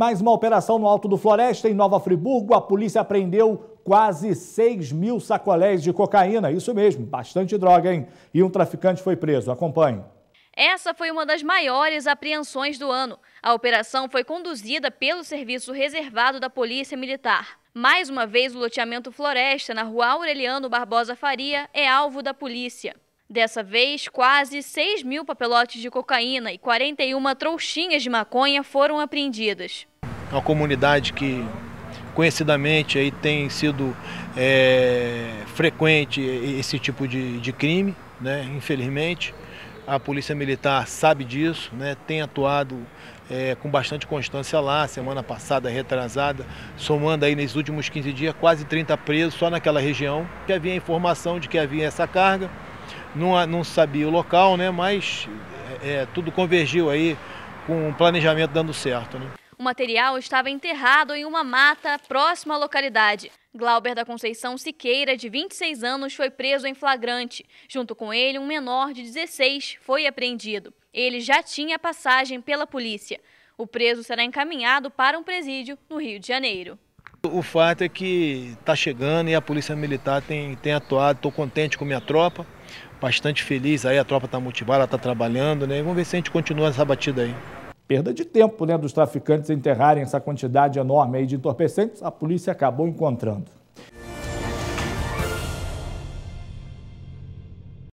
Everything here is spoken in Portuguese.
Mais uma operação no Alto do Floresta, em Nova Friburgo. A polícia apreendeu quase 6 mil sacolés de cocaína. Isso mesmo, bastante droga, hein? E um traficante foi preso. Acompanhe. Essa foi uma das maiores apreensões do ano. A operação foi conduzida pelo Serviço Reservado da Polícia Militar. Mais uma vez, o loteamento Floresta, na rua Aureliano Barbosa Faria, é alvo da polícia. Dessa vez, quase 6 mil papelotes de cocaína e 41 trouxinhas de maconha foram apreendidas. É uma comunidade que conhecidamente aí tem sido é, frequente esse tipo de, de crime, né? infelizmente. A Polícia Militar sabe disso, né? tem atuado é, com bastante constância lá, semana passada, retrasada, somando aí nesses últimos 15 dias quase 30 presos só naquela região. Que havia informação de que havia essa carga, não, não sabia o local, né? mas é, tudo convergiu aí com o planejamento dando certo. Né? O material estava enterrado em uma mata próxima à localidade. Glauber da Conceição Siqueira, de 26 anos, foi preso em flagrante. Junto com ele, um menor de 16 foi apreendido. Ele já tinha passagem pela polícia. O preso será encaminhado para um presídio no Rio de Janeiro. O fato é que está chegando e a Polícia Militar tem, tem atuado. Estou contente com minha tropa, bastante feliz. Aí a tropa está motivada, está trabalhando, né? Vamos ver se a gente continua essa batida aí perda de tempo né, dos traficantes enterrarem essa quantidade enorme de entorpecentes, a polícia acabou encontrando.